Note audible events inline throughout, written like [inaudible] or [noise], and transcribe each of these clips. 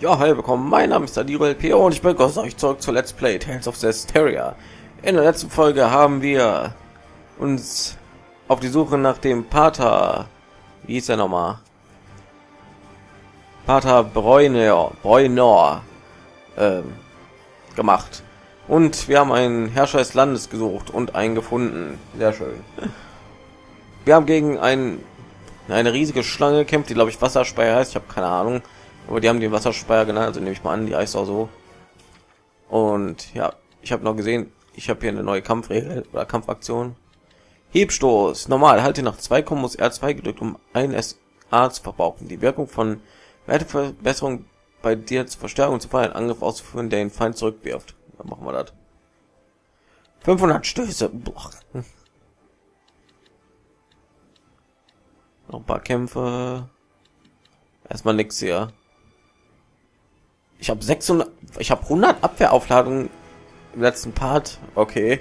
Ja, hi, willkommen. Mein Name ist Adiro LP und ich begrüße euch zurück zu Let's Play Tales of Zestiria. In der letzten Folge haben wir uns auf die Suche nach dem Pater, wie hieß er nochmal? Pater Bräunor, Bräunor ähm, gemacht. Und wir haben einen Herrscher des Landes gesucht und einen gefunden. Sehr schön. Wir haben gegen ein, eine riesige Schlange gekämpft, die glaube ich Wasserspeier heißt. Ich habe keine Ahnung. Aber die haben den Wasserspeier genannt, also nehme ich mal an, die heißt auch so. Und ja, ich habe noch gesehen, ich habe hier eine neue Kampfregel oder Kampfaktion. Hebstoß. Normal, halte nach 2 kommen muss R2 gedrückt, um ein SA zu verbrauchen. Die Wirkung von Werteverbesserung bei dir zur Verstärkung zu fallen, Angriff auszuführen, der den Feind zurückwirft. Dann machen wir das. 500 Stöße. Boah. Noch ein paar Kämpfe. Erstmal nix hier. Ich habe 600, ich habe 100 Abwehraufladungen im letzten Part. Okay.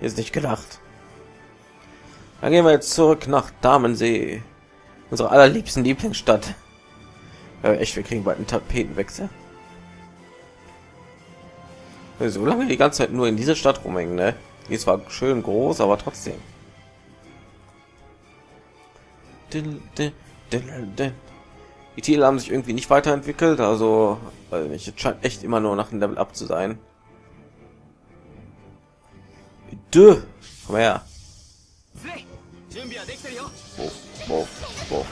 Ist nicht gedacht. Dann gehen wir jetzt zurück nach Damensee. Unsere allerliebsten Lieblingsstadt. Ja, echt, wir kriegen bald einen Tapetenwechsel. So lange die ganze Zeit nur in diese Stadt rumhängen, ne? Die ist zwar schön groß, aber trotzdem. Die Titel haben sich irgendwie nicht weiterentwickelt, also ich jetzt scheint echt immer nur nach dem Level up zu sein. Bitte, komm her. Wo, wo, wo.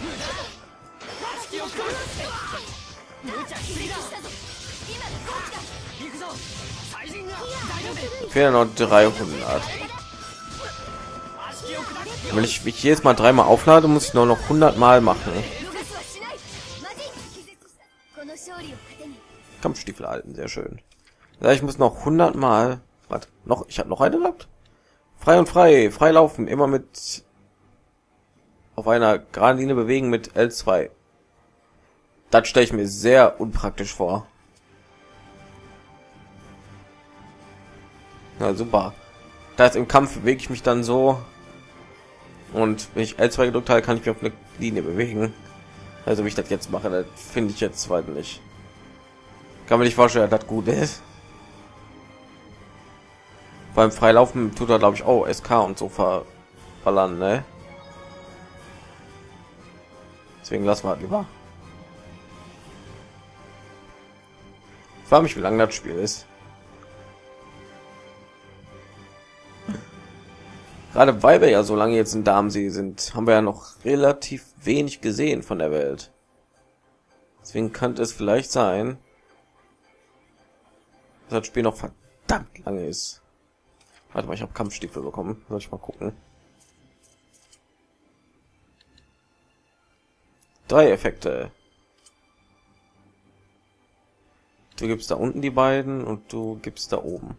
Fehlen noch 300. Wenn ich mich jedes Mal dreimal auflade, muss ich nur noch 100 Mal machen. Kampfstiefel halten, sehr schön. Ja, ich muss noch 100 Mal. Was? Noch? Ich habe noch eine gehabt. Frei und frei, frei laufen, immer mit auf einer geraden Linie bewegen mit L2. Das stelle ich mir sehr unpraktisch vor. Na super. Da ist im Kampf bewege ich mich dann so und wenn ich L2 gedrückt habe, kann ich mich auf eine Linie bewegen. Also wie ich das jetzt mache, das finde ich jetzt weit nicht. Kann man nicht vorstellen, dass das gut ist. Beim Freilaufen tut er glaube ich auch SK und so ver verlangen, ne? Deswegen lassen wir lieber. Ich frage mich, wie lange das Spiel ist. Gerade weil wir ja so lange jetzt in Darmsee sind, haben wir ja noch relativ wenig gesehen von der Welt. Deswegen könnte es vielleicht sein, dass das Spiel noch verdammt lange ist. Warte mal, ich habe Kampfstiefel bekommen. Soll ich mal gucken. Drei Effekte. Du gibst da unten die beiden und du gibst da oben.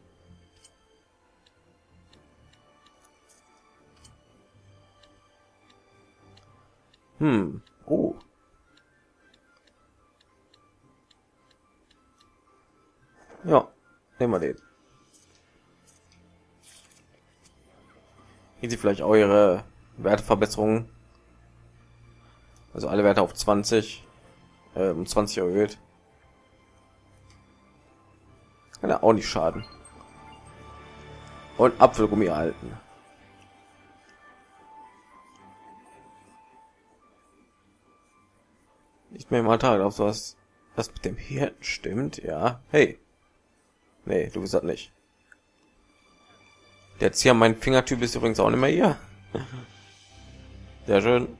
Hm. Oh. Ja, nehmen wir den. Hier sie vielleicht auch ihre Werteverbesserungen. Also alle Werte auf 20, äh, um 20 erhöht. Kann ja auch nicht schaden. Und Apfelgummi halten. Nicht mehr im Alltag auf sowas. Das mit dem Hirten stimmt, ja. Hey. Nee, du bist das nicht. Der Zieher, mein Fingertyp ist übrigens auch nicht mehr hier. Sehr schön.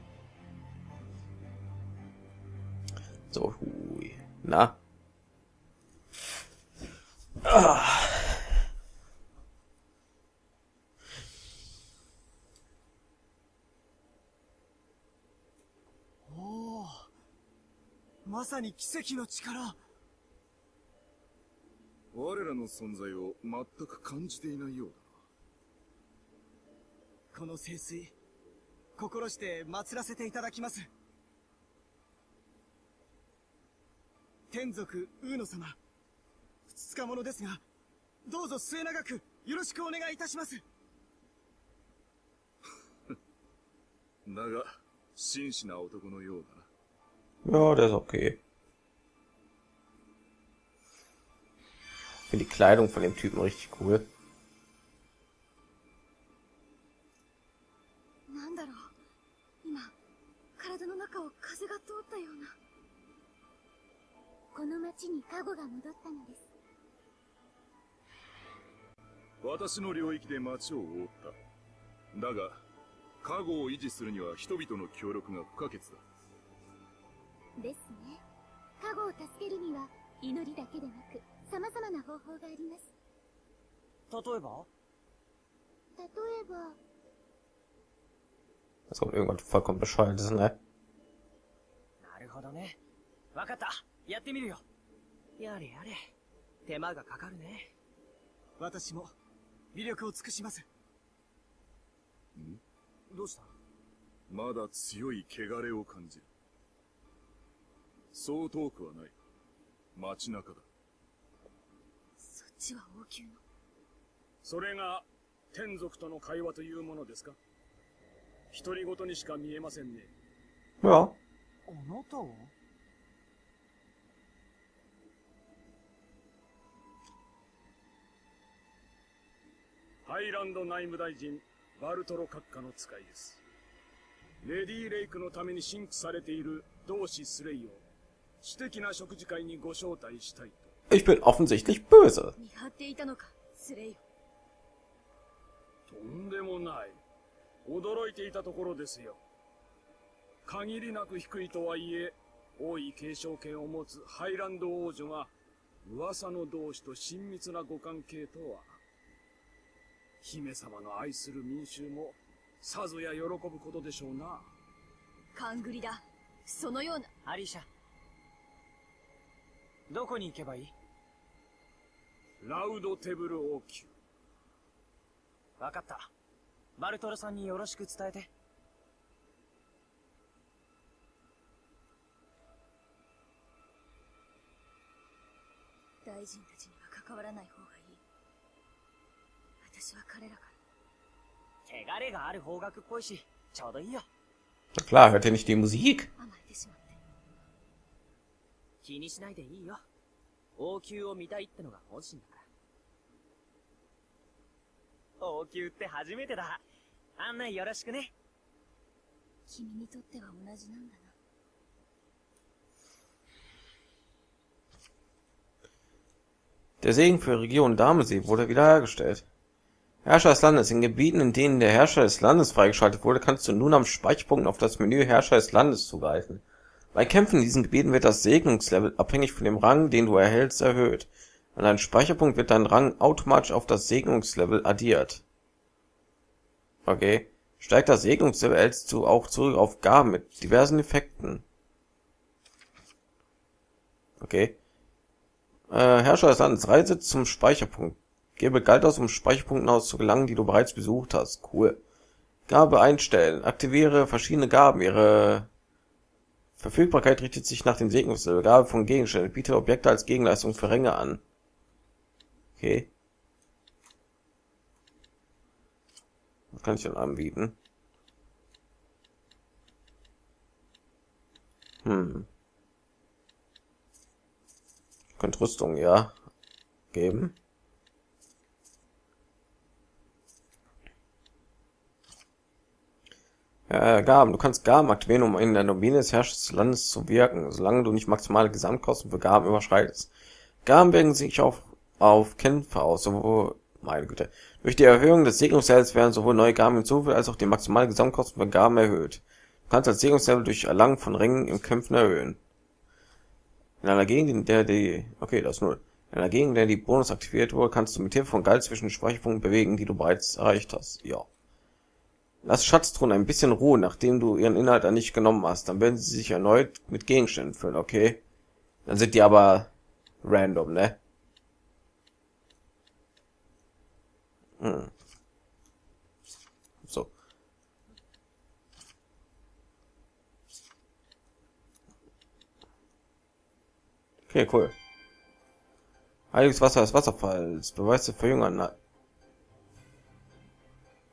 So, hui. Na? Ah. まさに奇跡の力 我らの存在を全く感じていないようだこの聖水心して祀らせていただきます。天族ウーノ様。ふつつか者ですがどうぞ末永くよろしくお願いいたします。[laughs] だが真摯な男のようだな。Ja, der ist okay. Finde die Kleidung von dem Typen richtig cool. なんだろう今体の中を風が通ったようなこの町にカゴが戻ったのです私の領域で町を覆っただが加護を維持するには人々の協力が不可欠だですねカゴを助けるには祈りだけでなく様々な方法があります例えば？例えば Das kommt irgendwas vollkommen bescheuertes, ne? なるほどね。わかった。やってみるよ。やれやれ。手間がかかるね。私も微力を尽くしますどうした？まだ強い汚れを感じるそう遠くはない街中だそっちは王宮のそれが天族との会話というものですか？独り言にしか見えませんね。Ja. あなたはハイランド内務大臣、バルトロ閣下の使いです。レディー・レイクのために神父されている同志スレイを、私的な食事会にご招待したいと。Ich bin offensichtlich böse. 見張っていたのかスレイよとんでもない。驚いていたところですよ。限りなく低いとはいえ、王位継承権を持つハイランド王女が、噂の同志と親密なご関係とは。姫様の愛する民衆も、さぞや喜ぶことでしょうな。カングリだそのようなアリシャ。どこに行けばいい？ラウドテブル王宮。わかった。バルトロさんによろしく伝えて。大臣たちには関わらない方がいい私は彼らから汚れがある方角っぽいし、ちょうどいいよ。Klar, hört ihr nicht die Musik? 気にしないでいいよ。王宮を見たいってのが本心だから。王宮って初めてだ。案内よろしくね。君にとっては同じなんだな Der Segen für Region Damesee wurde wiederhergestellt. Herrscher des Landes. In Gebieten, in denen der Herrscher des Landes freigeschaltet wurde, kannst du nun am Speicherpunkt auf das Menü Herrscher des Landes zugreifen. Bei Kämpfen in diesen Gebieten wird das Segnungslevel abhängig von dem Rang, den du erhältst, erhöht. An deinem Speicherpunkt wird dein Rang automatisch auf das Segnungslevel addiert. Okay. Steigt das Segnungslevel, erhältst du auch zurück auf Gaben mit diversen Effekten. Okay. Äh, Herrscher des Landes, reise zum Speicherpunkt. Gebe Geld aus, um Speicherpunkten aus zu gelangen, die du bereits besucht hast. Cool. Gabe einstellen. Aktiviere verschiedene Gaben. Ihre Verfügbarkeit richtet sich nach dem Segnungslevel. Gabe von Gegenständen. Biete Objekte als Gegenleistung für Ränge an. Okay. Was kann ich denn anbieten? Hm. Könnte Rüstung, ja, geben. Äh, Gaben. Du kannst Gaben aktivieren, um in der Domäne des Herrschers des Landes zu wirken, solange du nicht maximale Gesamtkosten für Gaben überschreitest. Gaben wirken sich auf, auf Kämpfer aus, sowohl, meine Güte. Durch die Erhöhung des Segnungslevels werden sowohl neue Gaben hinzugefügt, als auch die maximale Gesamtkosten für Gaben erhöht. Du kannst das Segnungslevel durch Erlangen von Ringen im Kämpfen erhöhen. In einer Gegend, in der die, okay, das ist null. In einer Gegend, in der die Bonus aktiviert wurde, kannst du mit Hilfe von Galt zwischen Speicherpunkten bewegen, die du bereits erreicht hast. Ja. Lass Schatztruhen ein bisschen Ruhe, nachdem du ihren Inhalt an nicht genommen hast. Dann werden sie sich erneut mit Gegenständen füllen, okay? Dann sind die aber random, ne? Hm. So. Okay, cool. Heiliges Wasser des Wasserfalls. Beweis der Verjüngern.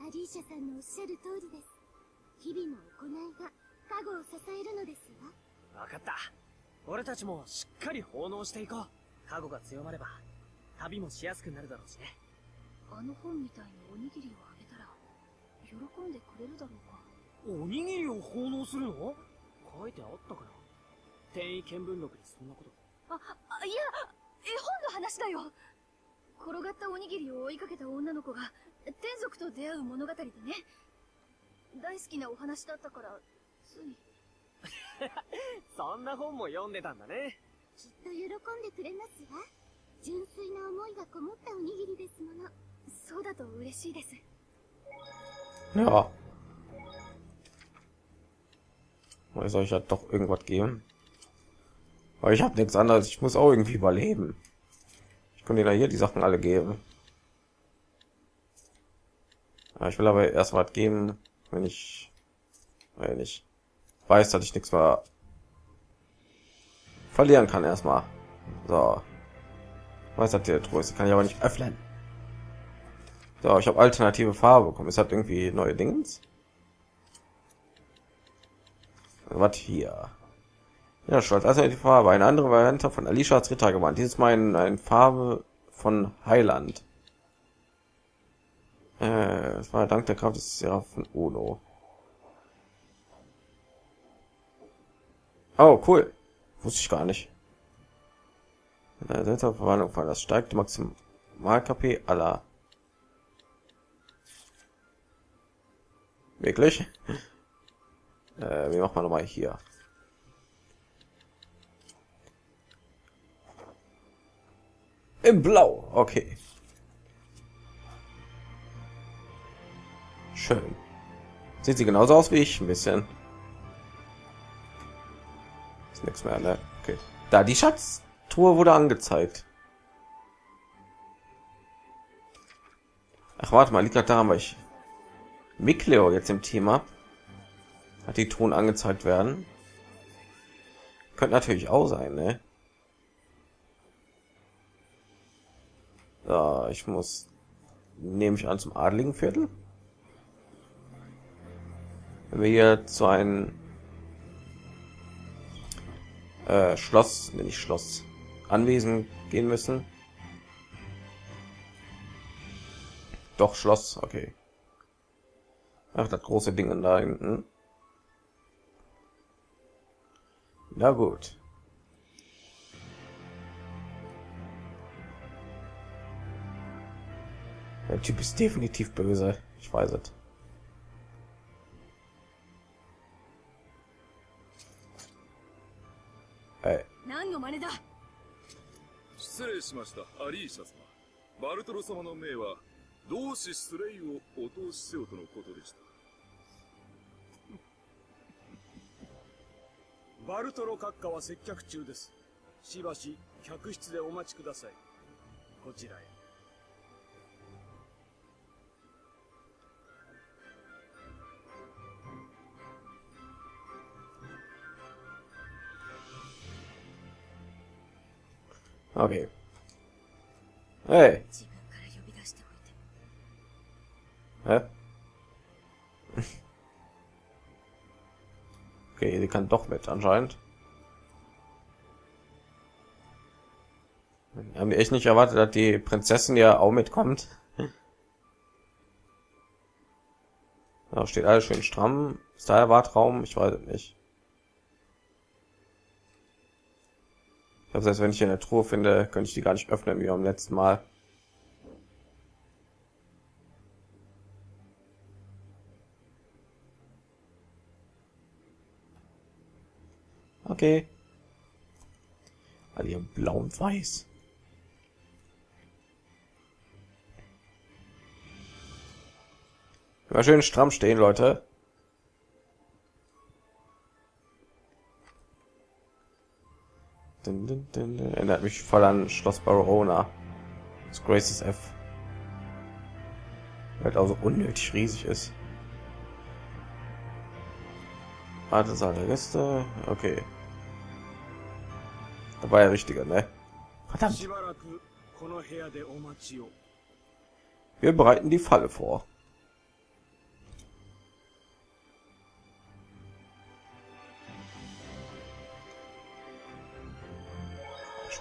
アリーシャさんのおっしゃる通りです日々の行いがカゴを支えるのですわわかった。俺たちもしっかり奉納していこう。加護が強まれば、旅もしやすくなるだろうしね。あの本みたいにおにぎりをあげたら喜んでくれるだろうかおにぎりを奉納するの？書いてあったかな転移見聞録にそんなこと。あ、あいや、絵本の話だよ転がったおにぎりを追いかけた女の子が天族と出会う物語でね。大好きなお話だったから、つい。[laughs] そんな本も読んでたんだね。きっと喜んでくれますわ。純粋な思いがこもったおにぎりですもの。そうだと嬉しいです。Ja. Soll ich halt doch irgendwas geben? Weil ich habe nichts anderes. Ich muss auch irgendwie überleben. Könnte da hier die Sachen alle geben. Ich will aber erst was geben, wenn ich, wenn ich weiß, dass ich nichts mehr verlieren kann erstmal. So. Was hat der Truhe? Kann ich aber nicht öffnen. So, ich habe alternative Farbe bekommen. Es hat irgendwie neue Dings. Was hier? Ja, stolz alternative Farbe. Eine andere Variante von Alishas Rittergewand. Dieses Mal in, in Farbe von Heiland. Äh, das war dank der Kraft des Seraph von Uno. Oh, cool. Wusste ich gar nicht. Eine seltsame Verwandlung von das steigt die Maximal KP aller. Wirklich? [laughs] Äh, wie macht man noch mal hier? Im Blau, okay. Schön. Sieht sie genauso aus wie ich, ein bisschen. Ist nichts mehr, ne? Okay. Da, die Schatztruhe wurde angezeigt. Ach, warte mal, liegt das daran, weil ich Mikleo jetzt im Thema hat die Ton angezeigt werden. Könnte natürlich auch sein, ne? So, ich muss nehme ich an zum adligen Viertel. Wenn wir hier zu einem äh, Schloss, nenne ich Schloss, Anwesen gehen müssen. Doch Schloss, okay. Ach, das große Ding da hinten. Na gut. Der Typ ist definitiv böse. Ich weiß es. Ey, 何の真似だ失礼しましたアリーシャ様バルトロ様の命は同志スレイをお通しせよとのことでしたバルトロ閣下は接客中です。しばし、客室でお待ちください。こちらへ。Okay. Hey. Hä? [laughs] okay, die kann doch mit anscheinend. Haben wir echt nicht erwartet, dass die Prinzessin ja auch mitkommt. [laughs] Da steht alles schön stramm. Ist da Wartraum? Ich weiß nicht. Glaube, selbst wenn ich hier eine Truhe finde, könnte ich die gar nicht öffnen wie beim letzten Mal. Okay. Alle hier blau und weiß. Mal schön stramm stehen, Leute. Dun, dun, dun, Erinnert mich voll an Schloss Barona. Das Graces F. Weil also unnötig riesig ist. Alte Saal der Gäste. Okay. Da war ja richtiger, ne? Verdammt. Wir bereiten die Falle vor.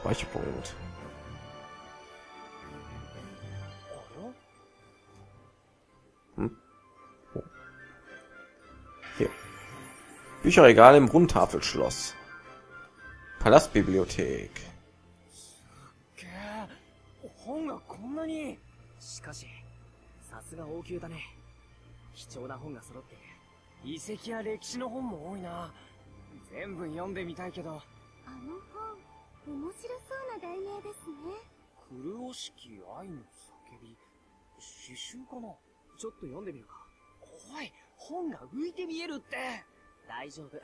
Speicherpunkt. Hier. Bücherregal im Rundtafelschloss. Palastbibliothek. けー本がこんなにしかしさすが王宮だね貴重な本が揃ってる遺跡や歴史の本も多いな全部読んでみたいけどあの本 面白そうな題名ですね。黒式愛の叫び？詩集かな？ちょっと読んでみるか。おい。本が浮いて見えるって。大丈夫。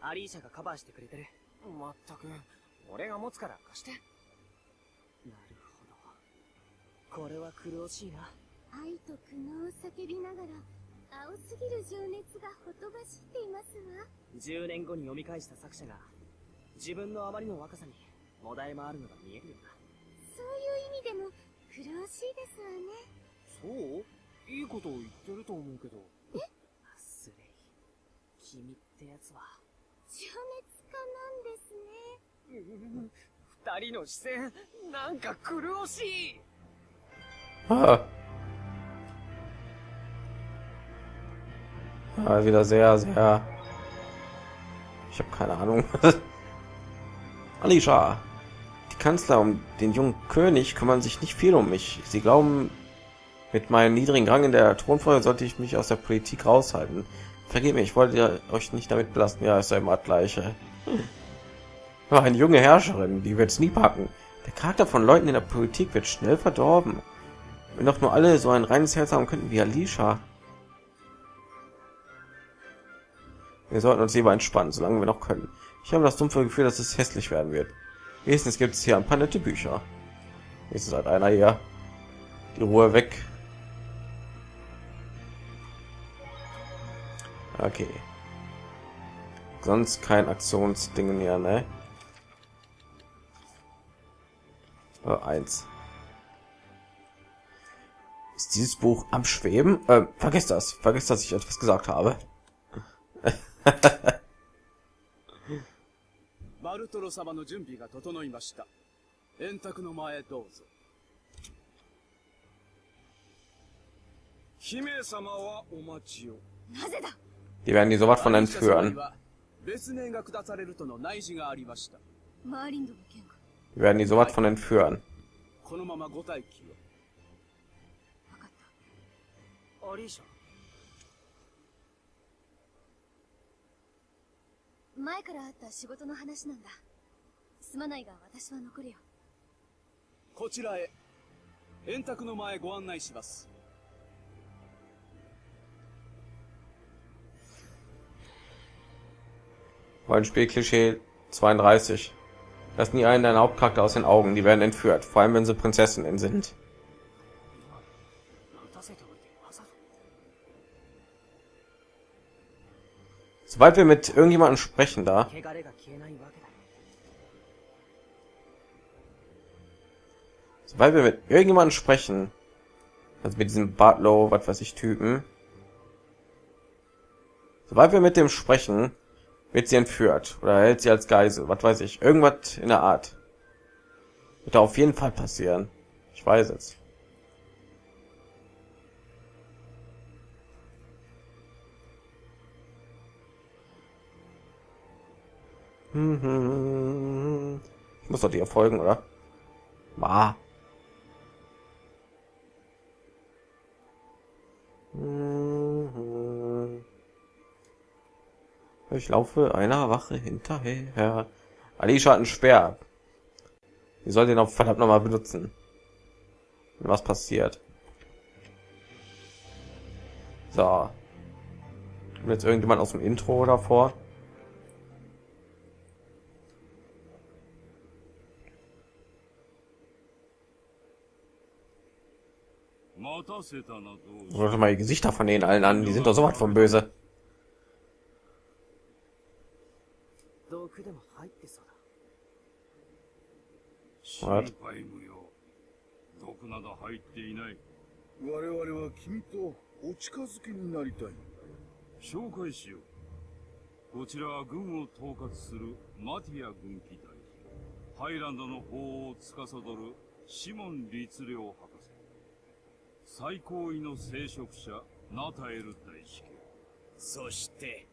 アリーシャがカバーしてくれてる。まったく。俺が持つから貸して。なるほど。これは苦しいな。愛と苦悩を叫びながら青すぎる情熱がほとばしっていますわ。10年後に読み返した作者が自分のあまりの若さにもだえ回るのが見えるよな。そういう意味でも苦しいですわね。そう？いいことを言ってると思うけど。え？スレイ君ってやつは。情熱家なんですね。二人の視線なんか苦しい。Ah. Ah, wieder sehr, sehr. Ich habe keine Ahnung. Alicia, die Kanzler um den jungen König kümmern sich nicht viel um mich. Sie glauben, mit meinem niedrigen Rang in der Thronfolge sollte ich mich aus der Politik raushalten. Vergebt mir, ich wollte euch nicht damit belasten. Ja, ist ja immer Gleiche. Aber eine junge Herrscherin, die wird es nie packen. Der Charakter von Leuten in der Politik wird schnell verdorben. Wenn doch nur alle so ein reines Herz haben könnten wie Alicia. Wir sollten uns lieber entspannen, solange wir noch können. Ich habe das dumpfe Gefühl, dass es hässlich werden wird. Wenigstens gibt es hier ein paar nette Bücher. Wenigstens hat einer hier die Ruhe weg. Okay. Sonst kein Aktionsdingen hier, ne? Oh, eins. Ist dieses Buch am Schweben? Äh, vergesst das. Vergesst, dass ich etwas gesagt habe. [laughs] マルトロ様の準備が整いました。円卓の前へどうぞ。Die werden die sowas von entführen. Die werden die sowas von entführen. このままご待機を。分かった。アリーシャ、前からあった仕事の話なんだすまないが私は残るよこちらへ円卓の前へご案内します Rollenspiel-Klischee 32. Lass nie einen deiner Hauptcharakter aus den Augen, die werden entführt, vor allem wenn sie Prinzessinnen sind. Sobald wir mit irgendjemandem sprechen da. Sobald wir mit irgendjemandem sprechen. Also mit diesem Bartlow, was weiß ich, Typen. Sobald wir mit dem sprechen, wird sie entführt. Oder hält sie als Geisel, was weiß ich. Irgendwas in der Art. Wird da auf jeden Fall passieren. Ich weiß es. Ich muss doch dir folgen, oder? Ma. Ich laufe einer Wache hinterher. Alicia hat einen Speer. Die soll den auch verdammt noch mal benutzen. Was passiert. So. Kommt jetzt irgendjemand aus dem Intro davor? 待たせたなどう Guck doch mal die Gesichter von denen allen an. Die sind doch sowas von böse. 毒でも入ってそうだ。心配無用毒など入っていない我々は君とお近づきになりたい。紹介しようこちらは軍を統括するマティア軍機大ハイランドの法を司るシモン律令博士 最高位の聖職者ナタエル大司教そして、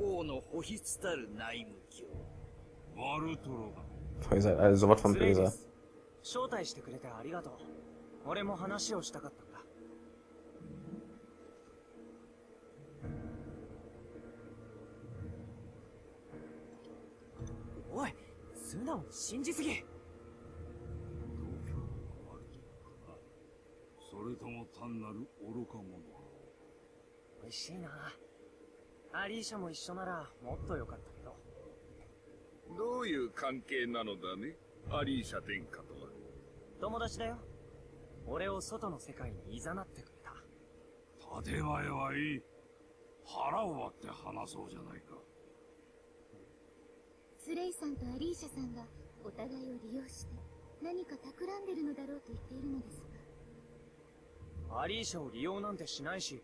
王の保筆たる内務卿。バルトロだ Ihr seid alle sowas von 招待してくれてありがとう。俺も話をしたかったんだ。おい、素直に信じすぎ度胸があるそれとも単なる愚か者美味しいな。アリーシャも一緒ならもっと良かったけど。どういう関係なのだね？アリーシャ殿下とは友達だよ。俺を外の世界に誘ってくれた。建前はいい腹を割って話そうじゃないかスレイさんとアリーシャさんがお互いを利用して何か企んでるのだろうと言っているのですがアリーシャを利用なんてしないし、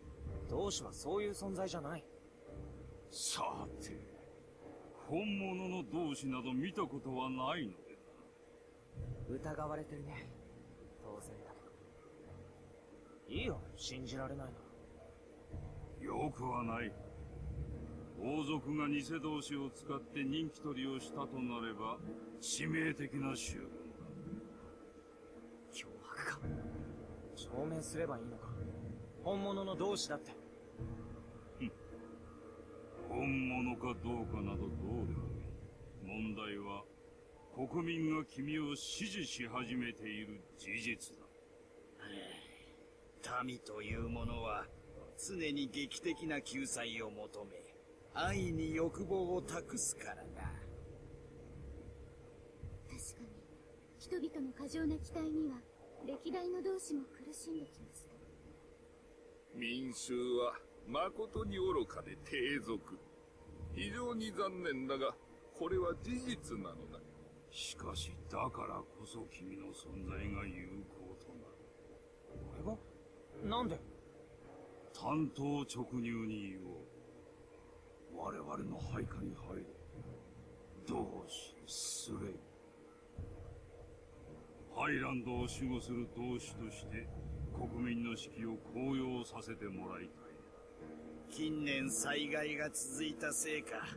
同志はそういう存在じゃない。さて本物の同志など見たことはないので疑われてるね。当然だけど。いいよ、信じられないな。よくはない王族が偽同士を使って人気取りをしたとなれば致命的な襲軍証明すればいいのか。本物の同志だって。本物かどうかなどどうでもいい問題は国民が君を支持し始めている事実だ民というものは、常に劇的な救済を求め、安易に欲望を託すからな。確かに人々の過剰な期待には歴代の同志も苦しんできました。民衆は誠に愚かで低俗。非常に残念だがこれは事実なのだ。しかしだからこそ君の存在が有効となる。俺がなんで？単刀直入に言おう。我々の配下に入る同志スレイハイランドを守護する同志として国民の士気を高揚させてもらいたい近年災害が続いたせいか、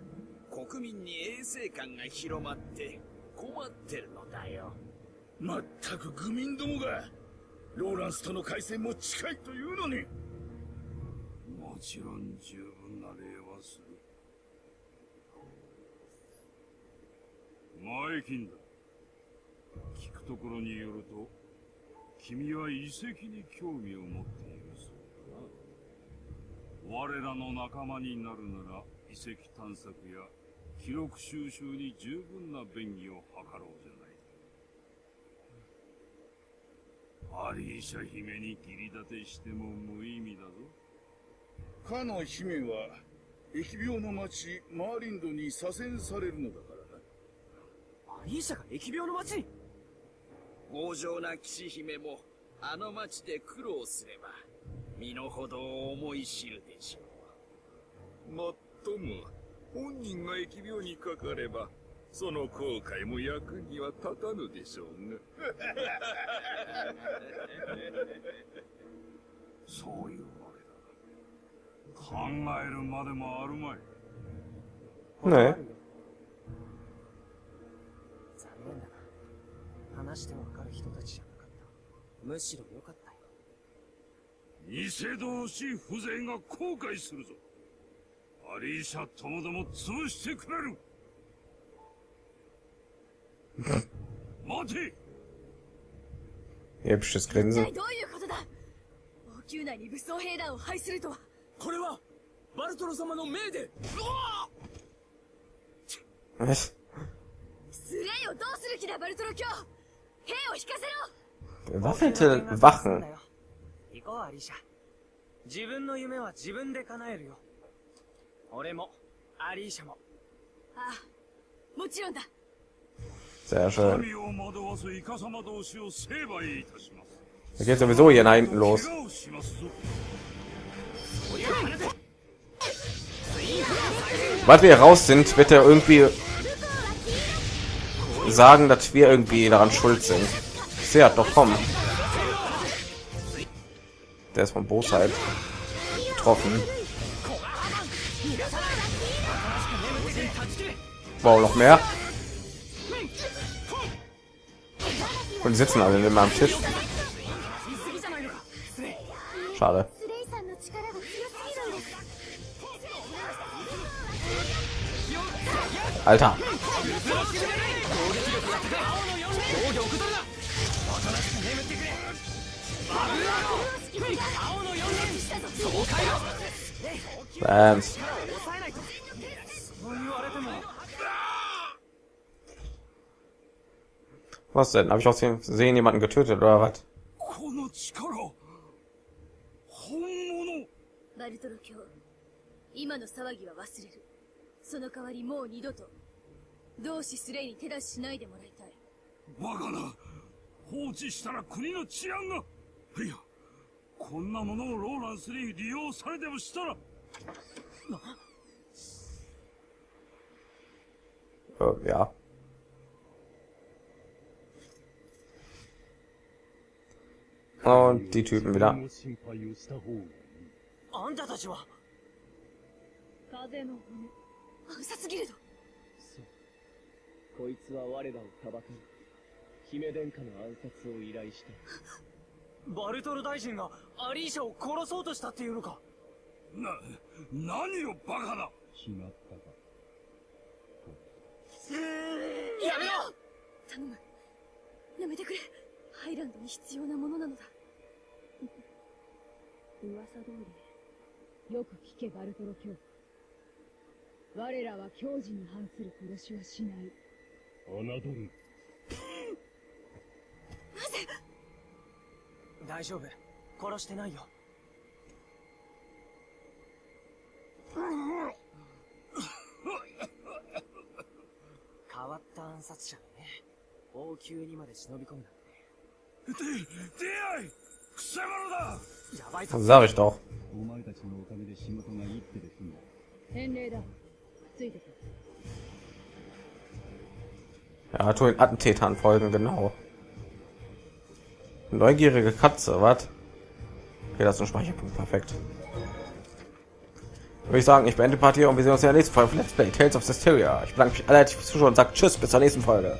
国民に衛生感が広まって困ってるのだよ。まったく愚民どもが、ローランスとの海戦も近いというのに。もちろん十分な礼はする前金だ聞くところによると君は遺跡に興味を持っているそうだな。我らの仲間になるなら遺跡探索や記録収集に十分な便宜を図ろうじゃない。かアリーシャ姫に義理立てしても無意味だぞ。かの姫は、疫病の町、マーリンドに左遷されるのだからな。アリーシャが疫病の町に？強情な騎士姫も、あの町で苦労すれば、身の程を思い知るでしょもっとも、本人が疫病にかかれば、その後悔も役には立たぬでしょうが。[laughs] そういうわけだ。考えるまでもあるまい。Nee. 残念だな。話してわかる人たちじゃなかった。むしろ良かったよ。偽同士風情が後悔するぞ。アリーシャともども潰してくれる。[laughs] 待て Hübsches 一 Grinsen. 体どういうことだ？王宮内に武装兵団を配するとはこれは、バルトロ様の命で?スレイをどうする気だバルトロ卿 Bewaffnete Wachen. Sehr schön. Da geht sowieso hier nach hinten los. Weil wir raus sind, wird er irgendwie sagen, dass wir irgendwie daran schuld sind. Sehr doch komm. Der ist von Bosheit getroffen. Wow, noch mehr. Und die sitzen alle immer am Tisch. Schade. スレイさんの力が強すぎるんです Alter. Bams. Was denn? Habe ich aus dem Sehen jemanden getötet oder was? バルトロ卿今の騒ぎは忘れるその代わりもう二度と同志スレイに手出ししないでもらいたいバカな放置したら国の治安がいやこんなものをローランスに利用されでもしたら。Äh, ja. Und die Typen wieder. あんたたちは。風の骨。暗殺ギルドこいつは我らを裁く。姫殿下の暗殺を依頼したバルトル大臣がアリーシャを殺そうとしたっていうのか？な何をバカな。決まったか。やめろ！頼む。やめてくれ。ハイランドに必要なものなのだ。噂通りよく聞けバルトロ教。我らは教示に反する殺しはしない。侮る大丈夫。殺してないよ。変わった暗殺者だね王宮にまで忍び込むなんてで出会いくせ者だ！やばいぞ。Sag ich doch. お前たちのおかげで仕事が一手で済んだ。返礼だ。ついてく Ja, tu den Attentätern folgen, genau. Neugierige Katze, was? Okay, das ist ein Speicherpunkt, perfekt. Würde ich sagen, ich beende die Partie und wir sehen uns in der nächsten Folge von Let's Play Tales of Cestiria. Ich bedanke mich alle fürs Zuschauen und sage Tschüss, bis zur nächsten Folge.